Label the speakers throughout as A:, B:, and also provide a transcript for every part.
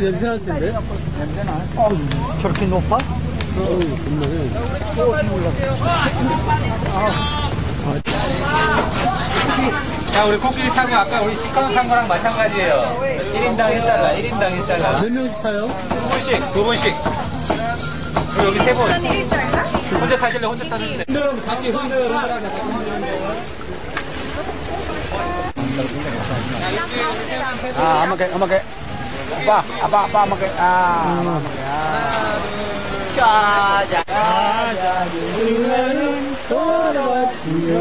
A: 냄새 날 텐데.
B: 저렇게 높아?
A: 어우, 정말에.
C: 자, 우리 코끼리 타고 아까 우리 식당 탄 거랑 마찬가지예요. 1인당 1달러, 1인당 1달러.
A: 몇 명씩 타요?
C: 두 분씩, 두 분씩. 그리고 여기 세 분. 혼자 타실래? 혼자 타실래? 흔들, 같이 흔들, 흔들하자. 같이 흔들.
B: 아, 아마 게, 아마 게. 아빠, 아빠, 아빠, 아마 게. 아, 아마 게. 아. 자, 자.
A: 우리는 돌아왔지요.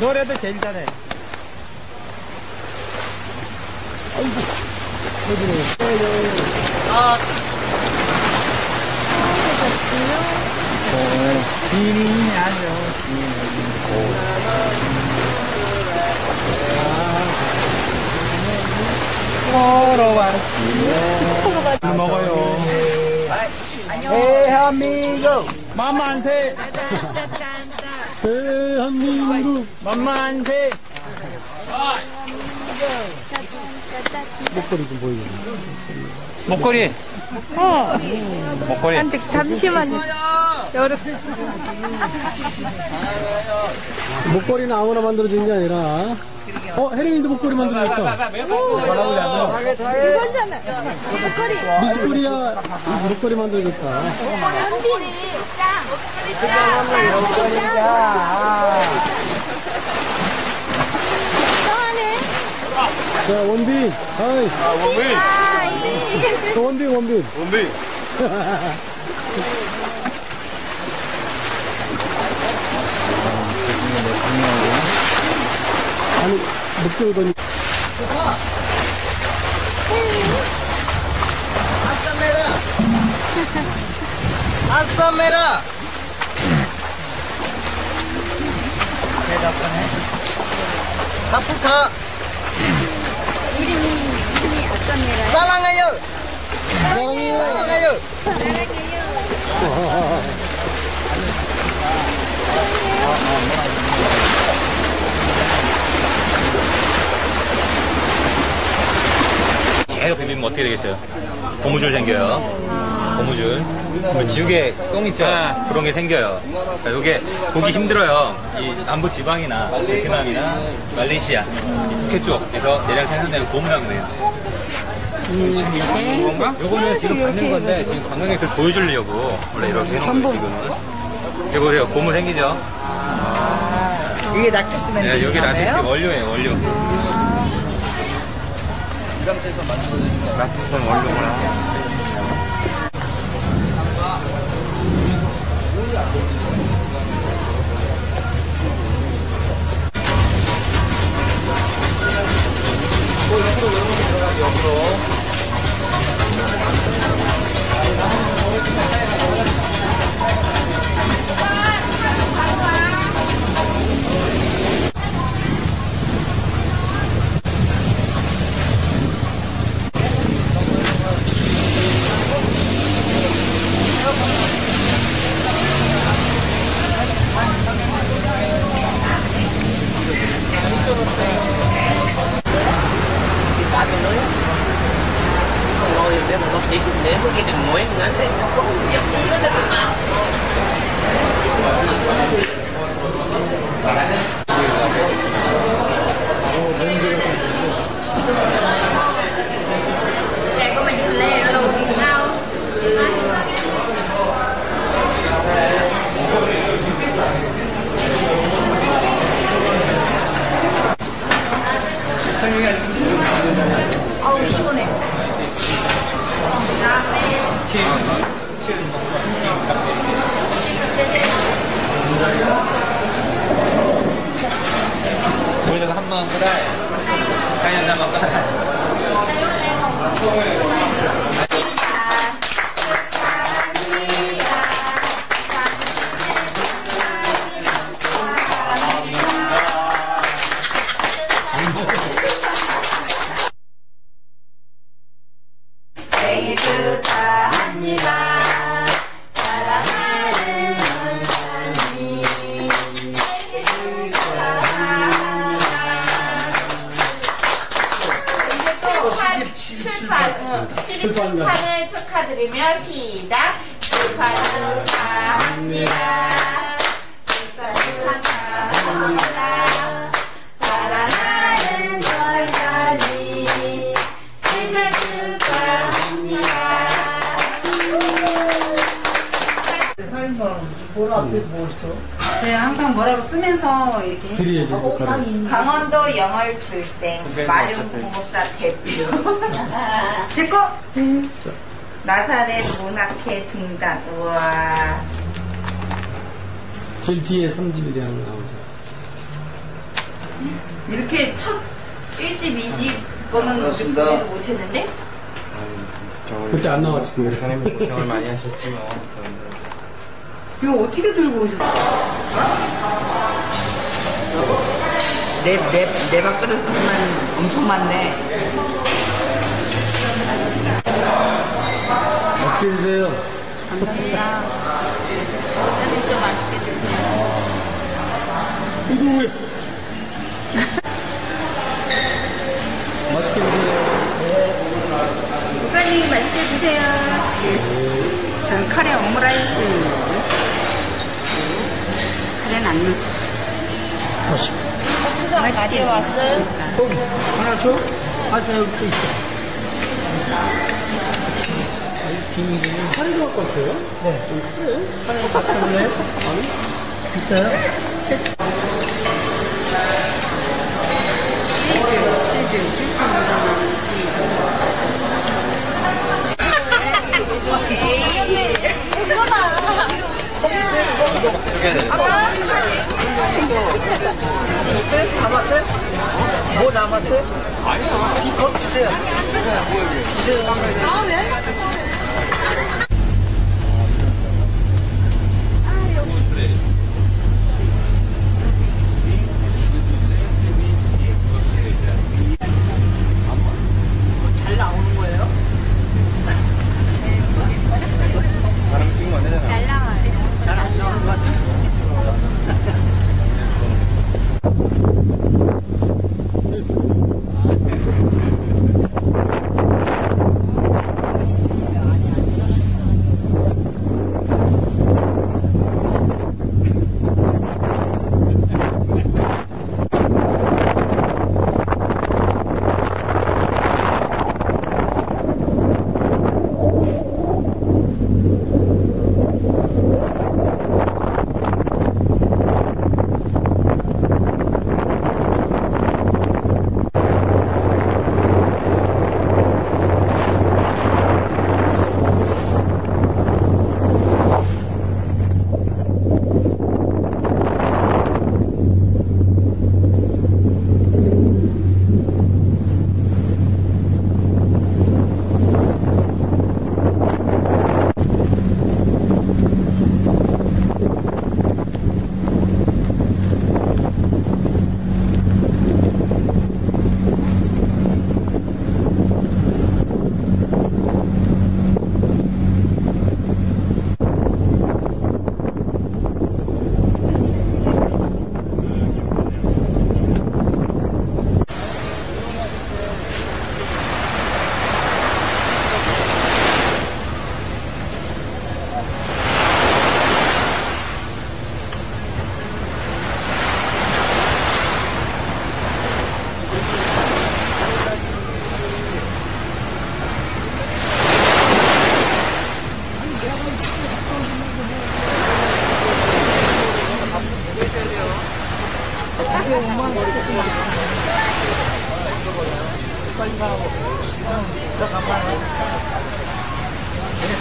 B: 노래도 제일 잘해. 진이 아니요. 걸어왔지요. 먹어요. 대한민국 만만세
A: 대한민국.
B: 만만세
A: 목걸이 좀 보이네.
C: 목걸이.
D: 어,
C: 목걸이.
D: 잠시만요. 여름.
A: 목걸이는 아무나 만들어주는 게 아니라. 어, 혜린이도 목걸이 만들어줬다.
D: 이거잖아. 목걸이.
A: 미스코리아 목걸이 만들어줬다.
D: 연빈이. 목걸이 짱.
A: 자, 원빈. 아이,
D: 짱하네.
A: 저 원빈, 원빈.
C: 원 비.
A: 아니, 목걸이 던
B: 아싸메라 아프카
D: 이름이, 이름이 아싸메라.
B: 사랑해요
A: 사랑해요.
B: 사랑해요
D: 사랑해요.
C: 계속 비비면 어떻게 되겠어요? 고무줄 생겨요. 고무줄. 지우개 똥 있죠? 그런 게 생겨요. 자, 요게 보기 힘들어요. 이 남부 지방이나 베트남이나 말레이시아, 이 북해 쪽에서 대량 생산되는 고무나무예요. 건가? 요거는 지금 받는 건데 지금 관광객들 보여주려고 원래 이렇게 해놓은 거예요 지금은. 이거 보세요 고무 생기죠?
E: 이게 락테스면
C: 네, 여기 라텍스 원료예요 원료. 라텍스는 원료구나.
D: Bye. 축하를 축하드리며 시작. 축하 축하합니다. 축하 축하합니다
E: 저희 항상 뭐라고 쓰면서 이렇게
A: 드려야지, 녹화를.
F: 강원도 영월 출생 마룡 공업사 대표.
E: 찍고?
F: 나사렛 문학회 등단. 우와.
A: 제일 뒤에 3집에 대한 거 나오죠.
F: 이렇게 첫 1집 2집 거는 보지도 못했는데?
A: 그때 안 나왔지, 그
C: 사장님 고생을 많이 하셨지 뭐.
E: 이거 어떻게 들고 오셨어?
F: 내, 내, 내 밥그릇만 엄청 많네
A: 맛있게 드세요. 이거 왜? 맛있게 드세요.
E: 목사님 맛있게 드세요. 네. 저는 카레 오므라이스. 안 나. 다시.
F: 고추장 가져왔어요?
A: 거기 하나 줘? 아까 여기 또 있어. 아, 비밀이는 갖고 왔어요? 네. 좀 그래? 파는 거 갖고 왔네? 아니? 있어요?
G: 오케이.
A: 이거 봐.
G: 이거
A: 봐.
G: 있어요?
A: 남았어요?
G: 뭐 남았어요? 아니요. 비컵 주세요. 주세요. 나오네.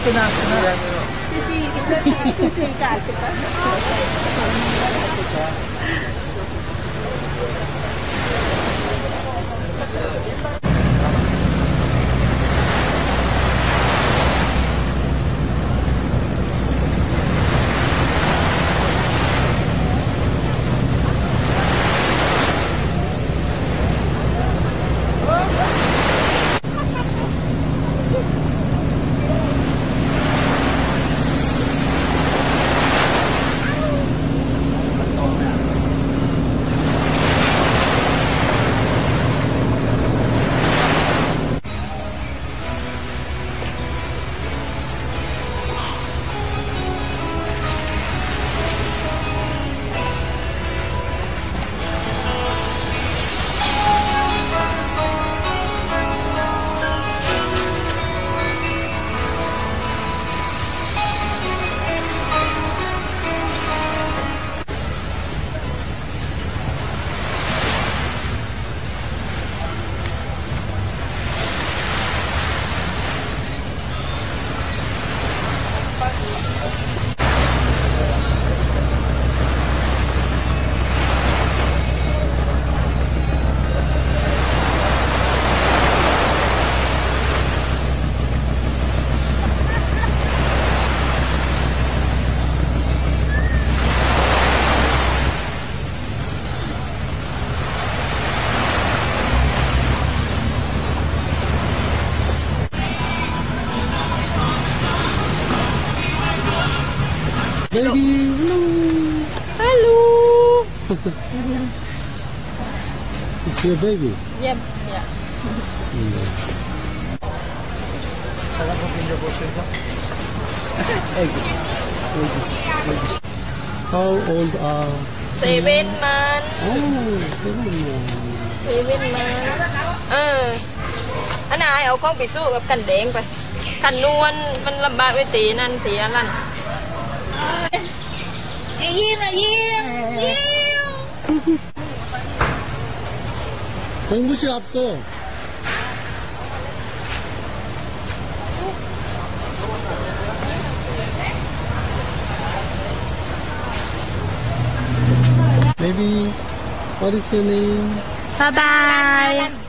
G: ってなってな。You're a baby? Yeah, yeah. Mm. How old are Seven months. Oh, seven months. Seven months. Ờ. Anh này ở con bị xuống gặp cảnh
A: đen vậy. Cảnh luôn mình làm bạn với tí nên
G: thì anh lành. Yên là yên. Yên. 공구
A: 씨가 앞서. Maybe what is your name? Bye bye.